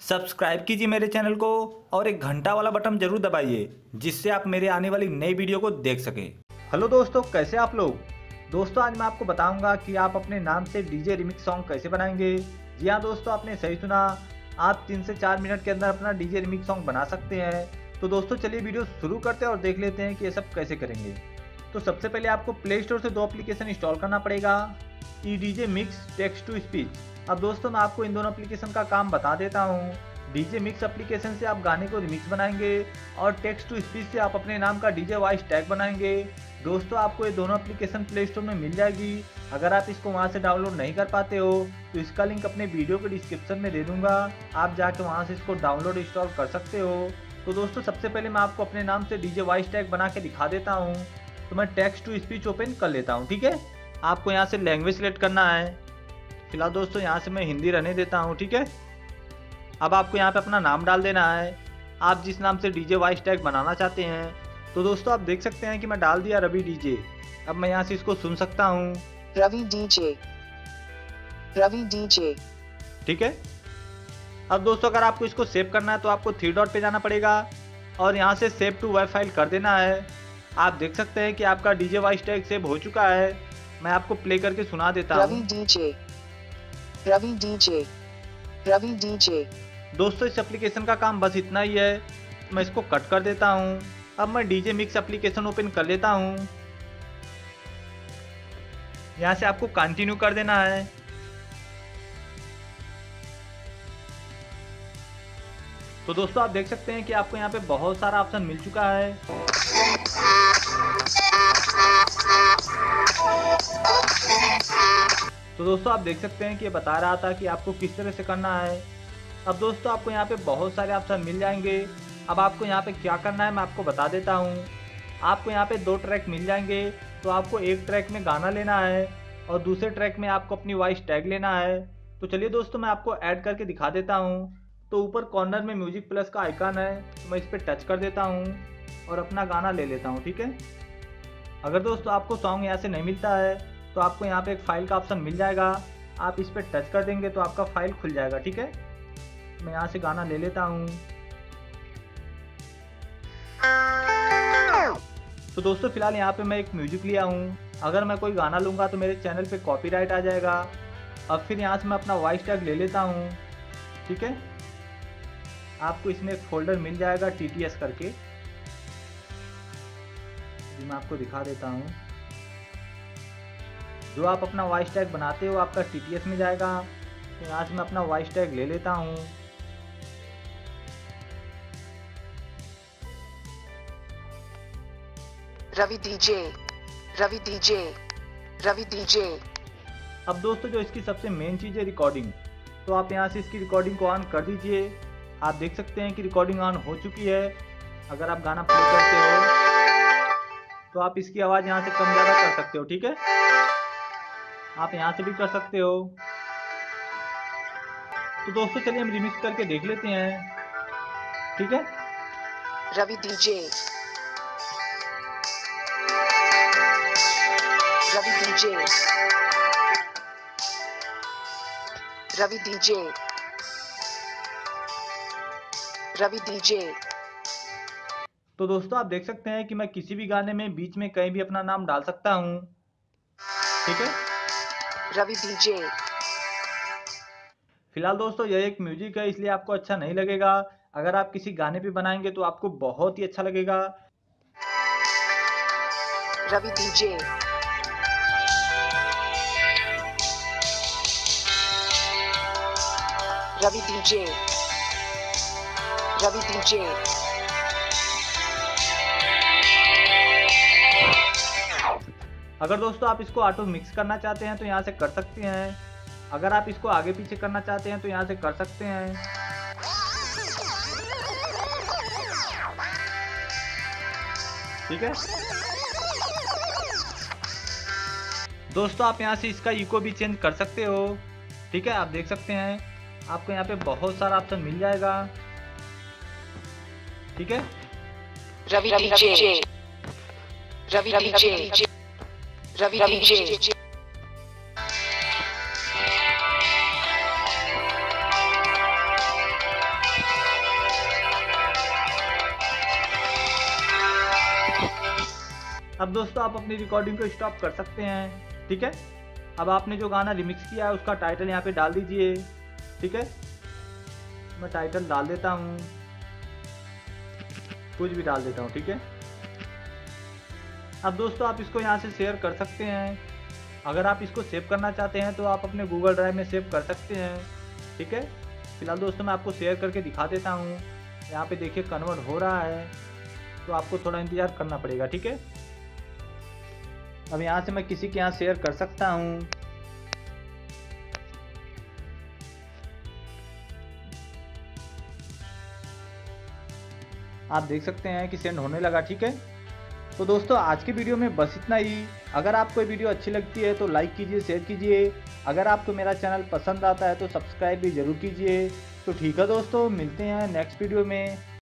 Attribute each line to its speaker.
Speaker 1: Subscribe कीजिए मेरे channel को और एक घंटा वाला बटन ज़रूर दबाइए, जिससे आप मेरे आने वाली नई वीडियो को देख सकें। हेलो दोस्तों, कैसे आप लोग? दोस्तों, आज मैं आपको बताऊँगा कि आप अपने नाम से डीजे रिमिक्स सॉन्ग कैसे बनाएँगे। जी हाँ दोस्तों, आपने सही सुना, आप तीन से चार मिनट के अंदर अपना डीजे रिमिक्स सॉन्ग बना सकते हैं। तो दोस्तों, चलिए वीडियो शुरू करते हैं और देख लेते हैं कि ये सब कैसे करेंगे। तो सबसे पहले आपको प्ले स्टोर से दो एप्लीकेशन इंस्टॉल करना पड़ेगा। E D J mix text to speech अब दोस्तों, मैं आपको इन दोनों एप्लीकेशन का काम बता देता हूँ। डीजे मिक्स एप्लीकेशन से आप गाने को रिमिक्स बनाएँगे और टेक्स्ट टू स्पीच से आप अपने नाम का डीजे वॉइस टैग बनाएँगे। दोस्तों, आपको ये दोनों एप्लीकेशन प्ले स्टोर में मिल जाएगी। अगर आप इसको वहाँ से डाउनलोड नहीं कर पाते हो तो इसका लिंक अपने वीडियो के डिस्क्रिप्शन में दे दूँगा। आप जाके वहाँ से इसको डाउनलोड इंस्टॉल कर सकते हो। तो दोस्तों, सबसे पहले मैं आपको अपने नाम से डीजे वॉइस टैग बना के दिखा देता हूँ। तो मैं टेक्स्ट टू स्पीच ओपन कर लेता हूँ ठीक है? आपको यहाँ से लैंग्वेज सेलेक्ट करना है। फ़िलहाल दोस्तों यहाँ से मैं हिंदी रहने देता हूँ ठीक है? अब आपको यहाँ पे अपना नाम डाल देना है। आप जिस नाम से डीजे वॉइस टैग बनाना चाहते हैं तो दोस्तों आप देख सकते हैं कि मैं डाल दिया रवि डीजे अब मैं यहाँ से इसको सुन सकता हूँ।
Speaker 2: रवि डीजे रवि डीजे
Speaker 1: ठीक है? अब दोस्तों अगर आपको इसको सेव करना है तो आपको थ्री डॉट पे जाना पड़ेगा। और यहाँ से सेव टू वेब फ़ाइल कर देना है। आप देख सकते हैं कि आपका डीजे वॉइस टैग सेव हो चुका है। मैं आपको प्ले करके सुना देता
Speaker 2: रवि
Speaker 1: हूँ।
Speaker 2: DJ Ravi DJ Ravi DJ
Speaker 1: दोस्तों इस एप्लीकेशन का काम बस इतना ही है। मैं इसको कट कर देता हूँ। अब मैं डीजे मिक्स एप्लीकेशन ओपन कर लेता हूँ। यहाँ से आपको कंटिन्यू कर देना है। तो दोस्तों आप देख सकते हैं कि आपको यहाँ पे बहुत सारा ऑप्शन मिल चुका है। तो दोस्तों आप देख सकते हैं कि ये बता रहा था कि आपको किस तरह से करना है। अब दोस्तों आपको यहाँ पे बहुत सारे ऑप्शन मिल जाएँगे। अब आपको यहाँ पे क्या करना है मैं आपको बता देता हूँ। आपको यहाँ पे दो ट्रैक मिल जाएँगे तो आपको एक ट्रैक में गाना लेना है और दूसरे ट्रैक में आपको अपनी वॉइस टैग लेना है। तो चलिए दोस्तों मैं आपको ऐड करके दिखा देता हूँ। तो ऊपर कॉर्नर में म्यूज़िक प्लस का आइकन है तो मैं इस पर टच कर देता हूँ और अपना गाना ले लेता हूँ, ठीक है? अगर दोस्तों आपको सॉन्ग यहाँ से नहीं मिलता है तो आपको यहाँ पे एक फ़ाइल का ऑप्शन मिल जाएगा। आप इस पर टच कर देंगे तो आपका फ़ाइल खुल जाएगा, ठीक है? मैं यहाँ से गाना ले लेता हूँ। तो दोस्तों, फ़िलहाल यहाँ पे मैं एक म्यूज़िक लिया हूँ। अगर मैं कोई गाना लूँगा तो मेरे चैनल पे कॉपीराइट आ जाएगा। अब फिर यहाँ से मैं अपना वॉइस टैग ले लेता हूँ, ठीक है? आपको इसमें एक फोल्डर मिल जाएगा टीटीएस करके। मैं आपको दिखा देता हूँ। जो आप अपना वॉइस टैग बनाते हो आपका टीटीएस में जाएगा। तो यहाँ से मैं अपना वॉइस टैग ले लेता हूँ।
Speaker 2: Ravi DJ Ravi DJ Ravi DJ
Speaker 1: अब दोस्तों जो इसकी सबसे मेन चीज़ है रिकॉर्डिंग तो आप यहाँ से इसकी रिकॉर्डिंग को ऑन कर दीजिए। आप देख सकते हैं कि रिकॉर्डिंग ऑन हो चुकी है। अगर आप गाना प्ले करते हो तो आप इसकी आवाज़ यहाँ से कम ज़्यादा कर सकते हो ठीक है? आप यहाँ से भी कर सकते हो। तो दोस्तों चलिए हम रिमिक्स करके देख लेते हैं। ठीक है?
Speaker 2: Ravi DJ Ravi DJ Ravi DJ Ravi DJ
Speaker 1: तो दोस्तों आप देख सकते हैं कि मैं किसी भी गाने में बीच में कहीं भी अपना नाम डाल सकता हूँ। ठीक है?
Speaker 2: रवि डीजे।
Speaker 1: फ़िलहाल दोस्तों यह एक म्यूज़िक है इसलिए आपको अच्छा नहीं लगेगा। अगर आप किसी गाने पे बनाएँगे तो आपको बहुत ही अच्छा लगेगा।
Speaker 2: Ravi DJ. Ravi DJ. Ravi DJ.
Speaker 1: अगर दोस्तों आप इसको ऑटो मिक्स करना चाहते हैं तो यहाँ से कर सकते हैं। अगर आप इसको आगे पीछे करना चाहते हैं तो यहाँ से कर सकते हैं। ठीक है? दोस्तों आप यहाँ से इसका इको भी चेंज कर सकते हो। ठीक है? आप देख सकते हैं। आपको यहाँ पे बहुत सारा ऑप्शन मिल जाएगा। ठीक है?
Speaker 2: रवि डीजे। रवि रवि
Speaker 1: अब दोस्तों आप अपनी रिकॉर्डिंग को स्टॉप कर सकते हैं ठीक है? अब आपने जो गाना रिमिक्स किया है उसका टाइटल यहाँ पे डाल दीजिए ठीक है? मैं टाइटल डाल देता हूँ। कुछ भी डाल देता हूँ ठीक है? अब दोस्तों, आप इसको यहाँ से शेयर कर सकते हैं। अगर आप इसको सेव करना चाहते हैं तो आप अपने गूगल ड्राइव में सेव कर सकते हैं। ठीक है? फ़िलहाल दोस्तों, मैं आपको शेयर करके दिखा देता हूँ। यहाँ पे देखिए कन्वर्ट हो रहा है। तो आपको थोड़ा इंतज़ार करना पड़ेगा, ठीक है? अब यहाँ से मैं किसी के यहाँ शेयर कर सकता हूँ। आप देख सकते हैं कि सेंड होने लगा, ठीक है? तो दोस्तों, आज के वीडियो में बस इतना ही। अगर आपको ये वीडियो अच्छी लगती है तो लाइक कीजिए शेयर कीजिए। अगर आपको मेरा चैनल पसंद आता है तो सब्सक्राइब भी ज़रूर कीजिए। तो ठीक है दोस्तों, मिलते हैं नेक्स्ट वीडियो में।